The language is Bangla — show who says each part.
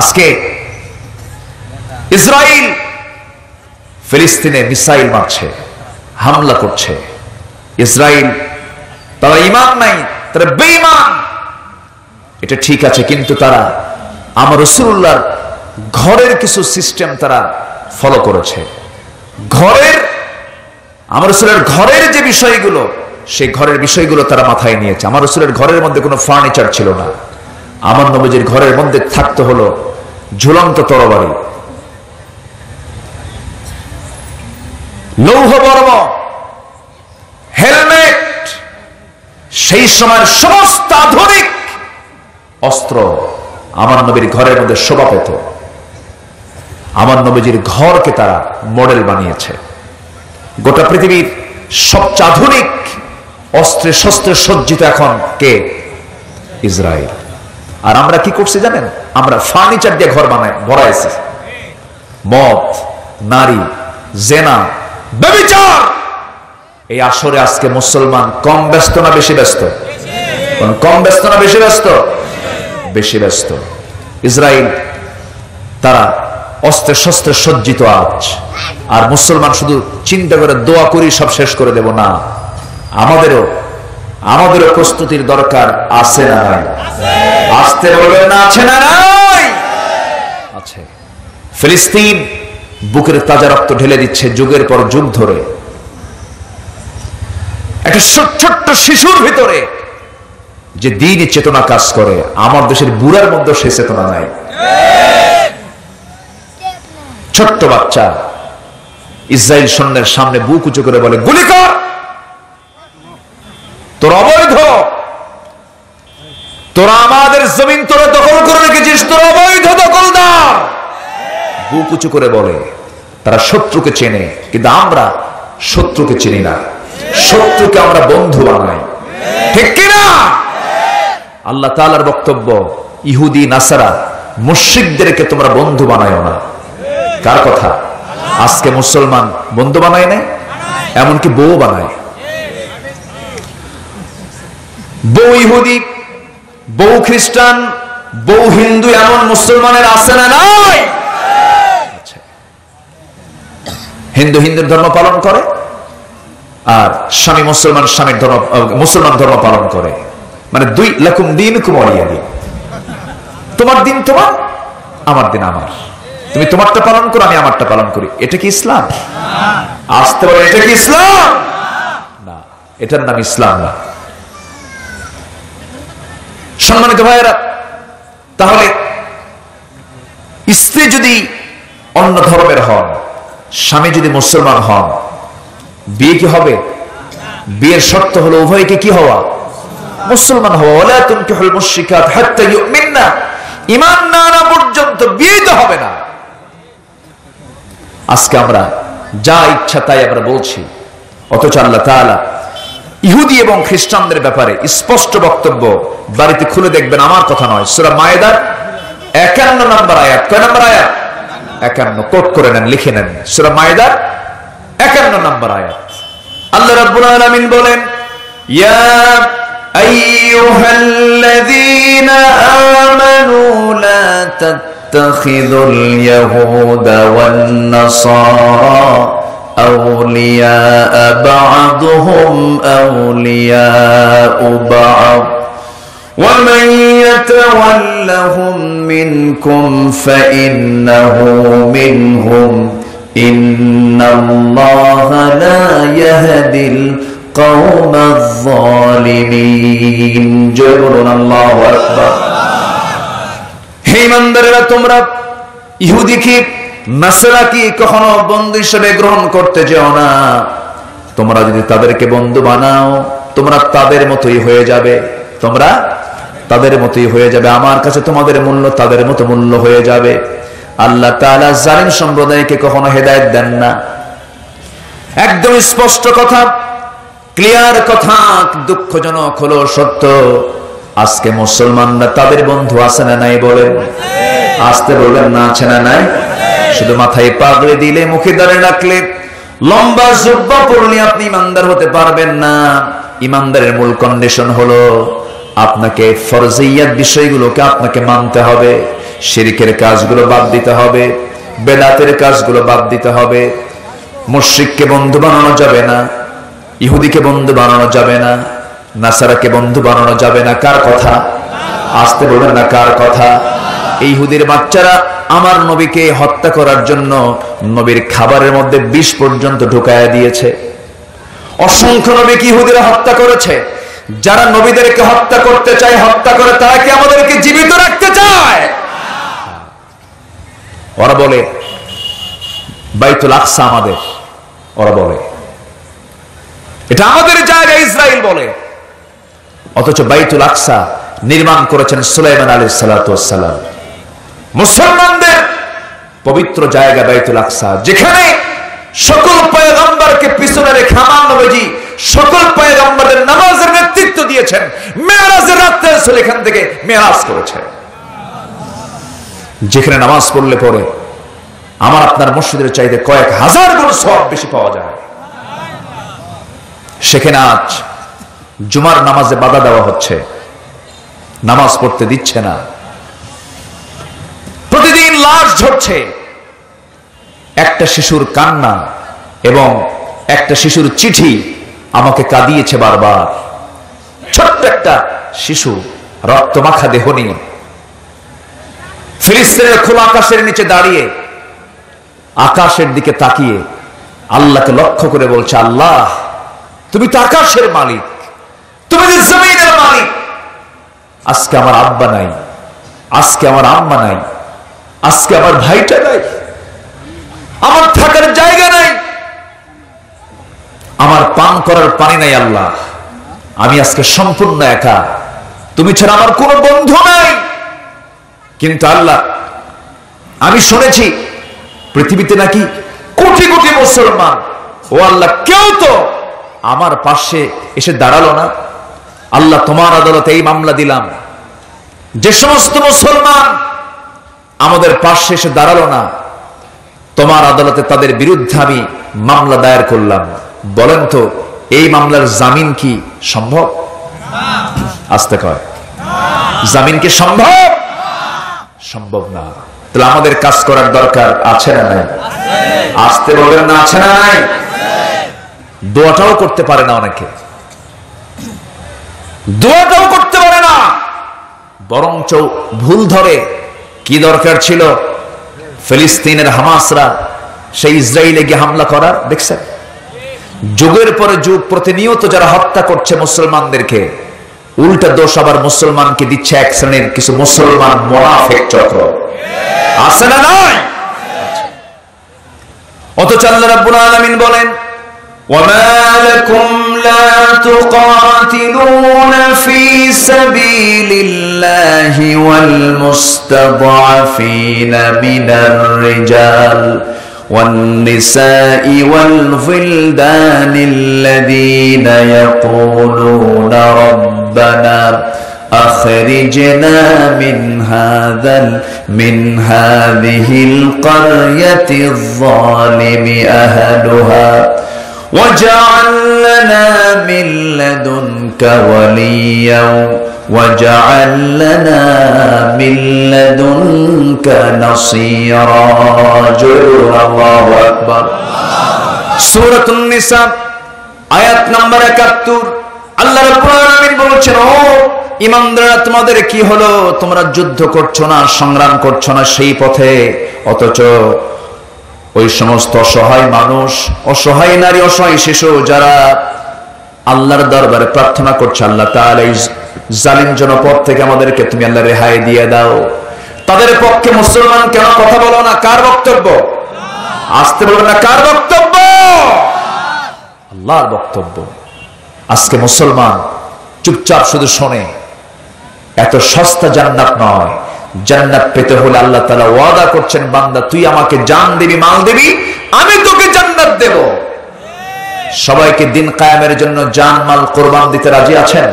Speaker 1: আজকে ইসরায়েল ফিলিস্তিনে মিসাইল মারছে, হামলা করছে। ইসরায়েল তারা ইমান নাই তারা বেঈমান। এটা ঠিক আছে, কিন্তু তারা আমার রসুল্লাহর ঘরের কিছু সিস্টেম তারা ফলো করেছে। ঘরের, আমার রসুলের ঘরের যে বিষয়গুলো, সেই ঘরের বিষয়গুলো তারা মাথায় নিয়েছে। আমার রসুলের ঘরের মধ্যে কোনো ফার্নিচার ছিল না। আমার নবীজির ঘরের মধ্যে থাকতে হলো ঝুলন্ত তরবারি। লৌহ বর্ম হেলমেট, সেই সময়ের সমস্ত আধুনিক অস্ত্র আমার নবীর ঘরের মধ্যে শোভা পেত। আমার নবীজির ঘরকে তারা মডেল বানিয়েছে। গোটা পৃথিবীর সবচেয়ে আধুনিক অস্ত্রে শস্ত্রে সজ্জিত এখন কে? ইসরায়েল। আর আমরা কি করছি জানেন? আমরা ফার্নিচার দিয়ে ঘর বানাই, ভরাইছি। মদ, নারী, জেনা, ব্যবিচার! এই আসরে আজকে মুসলমান কম ব্যস্ত না বেশি ব্যস্ত? কম ব্যস্ত না বেশি ব্যস্ত? বেশি ব্যস্ত। ইসরায়েল তারা অস্ত্রে শস্ত্রে সজ্জিত আজ। আর মুসলমান শুধু চিন্তা করে দোয়া করি, সব শেষ করে দেব না। আমাদেরও আমাদেরও প্রস্তুতির দরকার আছে না আসতে বলবেন না আছে না নাই? আছে। ফিলিস্তিন বুকের তাজা রক্ত ঢেলে দিচ্ছে যুগের পর যুগ ধরে। একটা ছোট- ছোট্ট শিশুর ভিতরে যে দিন চেতনা কাজ করে আমার দেশের বুড়ার মধ্যে সে চেতনা নাই। ছোট্ট বাচ্চা ইসরায়েল সৈন্যের সামনে বুক উঁচু করে বলে গুলি কর তোর অবৈধ তোরা আমাদের জমিন তোরা দখল করে রেখেছিস, তোর অবৈধ দখলদার। বুক উঁচু করে বলে, তারা শত্রুকে চেনে, কিন্তু আমরা শত্রুকে চিনি না। শত্রুকে আমরা বন্ধু বানাই। ঠিক কিনা? আল্লাহ তালার বক্তব্য, ইহুদি, নাসারা, মুশ্রিকদেরকে তোমরা বন্ধু বানায় না। কার কথা? আজকে মুসলমান বন্ধু বানায় না এমনকি বউ বানায়। বউ ইহুদি বউ খ্রিস্টান বউ হিন্দু এমন মুসলমানের আছে না নাই? আচ্ছা। হিন্দু হিন্দুর ধর্ম পালন করে আর স্বামী মুসলমান স্বামীর ধর্ম মুসলমান ধর্ম পালন করে। মানে দুই লাকুম দিন কুমারিয়া দিন। তোমার দিন তোমার আমার দিন আমার। তুমি তোমারটা পালন করো আমি আমারটা পালন করি। এটা কি ইসলাম? আসতে পারে এটা কি ইসলাম? না এটার নাম ইসলাম না। সম্মানিত ভাইয়েরা, তাহলে স্ত্রী যদি অন্য ধর্মের হন, স্বামী যদি মুসলমান হন, বিয়ে কি হবে? বিয়ের শর্ত হলো উভয়কে কি হওয়া? মুসলমান হওয়া। তুমি হল মুশরিকাত হাত্তা ঈমান না পর্যন্ত বিয়ে হবে না। আজকে আমরা যা ইচ্ছা তাই আমরা বলছি। অথচ আল্লাহ তাআলা ইহুদি এবং খ্রিস্টানদের ব্যাপারে স্পষ্ট বক্তব্য বাড়িতে খুলে দেখবেন, আমার কথা নয়। সূরা মায়েদার একান্ন নম্বর আয়াত। কয় নম্বর আয়াত? একান্ন। কোট করে নেন, লিখে নেন। সূরা মায়েদার একান্ন নম্বর আয়াত। আল্লাহ রাব্বুল আলামিন বলেন, ইয়া আইয়ুহাল্লাযীনা আমানু লা তাত্তাখিযুল ইয়াহুদা ওয়ান أولياء بعضهم أولياء بعض ومن يتولهم منكم فإنه منهم إن الله لا يهدي القوم الظالمين جبرنا الله أكبر هي من درنا تمرب يهودي كيب নাসরাকে কখনো বন্ধু হিসেবে গ্রহণ করতে যেও না? তোমরা যদি তাদেরকে বন্ধু বানাও, তোমরা তাদের মতোই হয়ে যাবে। তোমরা তাদের মতোই হয়ে যাবে। আমার কাছে তোমাদের মূল্য তাদের মতো মূল্য হয়ে যাবে। আল্লাহ তাআলা জালিম সম্প্রদায়কে কখনো হেদায়েত দেন না। একদম স্পষ্ট কথা, ক্লিয়ার কথা, দুঃখজনক হলো সত্য। আজকে মুসলমানরা তাদের বন্ধু আছে না নাই বলেন? আসতে বলবেন না আছে না নাই? শুধু মাথায় পাগড়ি দিলে মুখে দাঁড়িয়ে রাখলে লম্বা জুব্বা পড়লে আপনি ইমানদার হতে পারবেন না। ইমানদারের মূল কন্ডিশন হলো আপনাকে ফরজিয়াত বিষয়গুলোকে আপনাকে মানতে হবে, শিরিকের কাজগুলো বাদ দিতে হবে, বেদাতের কাজগুলো বাদ দিতে হবে। মুশ্রিককে বন্ধু বানানো যাবে না, ইহুদিকে বন্ধু বানানো যাবে না, নাসারাকে বন্ধু বানানো যাবে না। কার কথা? আসতে বলবেন না, কার কথা? এই ইহুদির বাচ্চারা আমার নবীকে হত্যা করার জন্য নবীর খাবারের মধ্যে বিষ পর্যন্ত ঢুকায়া দিয়েছে। অসংখ্য নবীকে ইহুদিরা হত্যা করেছে? যারা নবীদেরকে হত্যা করতে চায়, হত্যা করে, তারা কি আমাদেরকে জীবিত রাখতে চায়? ওরা বলে, বাইতুল আকসা আমাদের। ওরা বলে, এটা আমাদের জায়গা ইসরায়েল বলে। অথচ বাইতুল আকসা নির্মাণ করেছেন সুলাইমান আলী সালাম। মুসলমানদের পবিত্র জায়গা বাইতুল আকসা, যেখানে সকল পয়গম্বরকে পিছনে রেখে আমার নবীজি সকল পয়গম্বরদের নামাজের নেতৃত্ব দিয়েছেন মেরাজের রাত্রে রাসূল এখান থেকে মেরাজ করেছে। যেখানে নামাজ পড়লে পরে আমার আপনার মসজিদের চাইতে কয়েক হাজার গুণ সব বেশি পাওয়া যায়। সেখানে আজ জুমার নামাজে বাধা দেওয়া হচ্ছে। নামাজ পড়তে দিচ্ছে না। ঝরছে। একটা শিশুর কান্না এবং একটা শিশুর চিঠি আমাকে কাঁদিয়েছে বারবার। ছোট্ট একটা শিশু রক্তমাখা দেহ নিয়ে ফিলিস্তিনের খোলা আকাশের নিচে দাঁড়িয়ে আকাশের দিকে তাকিয়ে আল্লাহকে লক্ষ্য করে বলছে, আল্লাহ, তুমি তো আকাশের মালিক। তুমি জমিনের মালিক। আজকে আমার আব্বা নাই। আজকে আমার আম্মা নাই। আজকে আমার ভাইটা নাই, আমার থাকার জায়গা নাই, আমার পান করার পানি নাই আল্লাহ, আমি আজকে সম্পূর্ণ একা, তুমি ছাড়া আমার কোনো বন্ধু নাই। কিন্তু আল্লাহ, আমি শুনেছি পৃথিবীতে নাকি কোটি কোটি মুসলমান, ও আল্লাহ, কেউ তো আমার পাশে এসে দাঁড়াল না। আল্লাহ তোমার আদালতে এই মামলা দিলাম। যে সমস্ত মুসলমান আমাদের পাশে এসে দাঁড়াল না। তোমার আদালতে তাদের বিরুদ্ধে আমি মামলা দায়ের করলাম। বলেন তো, এই মামলার জামিন কি সম্ভব? আসতে কয়। জামিন কি সম্ভব? সম্ভব না। তাহলে আমাদের কাজ করার দরকার আছে না নাই? আসতে বলবেন না, আছে না নাই? দোয়াটাও করতে পারে না অনেকে। দোয়াটাও করতে পারে না। বরঞ্চ ভুল ধরে কি দরকার ছিল? ফিলিস্তিনের হামাসরা সেই ইসরায়েলে গিয়ে হামলা করার, দেখছেন? যুগের পরে যুগ, প্রতিনিয়ত যারা হত্যা করছে মুসলমানদেরকে, উল্টা দোষ আবার মুসলমানকে দিচ্ছে এক শ্রেণির কিছু মুসলমান মোনাফেক চক্র। আছে না নাই? অথচ আল্লাহ রাব্বুল আলামিন বলেন
Speaker 2: وما لكم لا تقاتلون في سبيل الله والمستضعفين من الرجال والنساء والولدان الذين يقولون ربنا أخرجنا من هذا من هذه القرية الظالم أهلها واجعل لنا من لدنك وليا واجعل لنا من لدنك نصيرا جل الله أكبر
Speaker 1: সূরাতুন নিসা আয়াত নাম্বার 71 আল্লাহ রাব্বুল আলামিন বলছেন ও ইমানদাররা তোমাদের কি হলো তোমরা যুদ্ধ করছো না সংগ্রাম করছো না সেই পথে অথচ ওই সমস্ত অসহায় মানুষ, অসহায় নারী, অসহায় শিশু যারা আল্লাহর দরবারে প্রার্থনা করছে, আল্লাহ এই জালিম জনপদ থেকে আমাদেরকে তুমি আল্লাহ রেহাই দিয়ে দাও। তাদের পক্ষে মুসলমান কেন কথা বলো না? কার বক্তব্য? আসতে বলবে না, কার বক্তব্য? আল্লাহর বক্তব্য। আজকে মুসলমান চুপচাপ শুধু শোনে, এত সস্তা জান্নাত নয়। জান্নাত পেতে হলে আল্লাহ তালা ওয়াদা করছেন, বান্দা, তুই আমাকে জান দিবি, মাল দিবি, আমি তোকে জান্নাত দেব। সবাইকে দিন কায়ামের জন্য জান, মাল, কোরবান দিতে রাজি আছেন?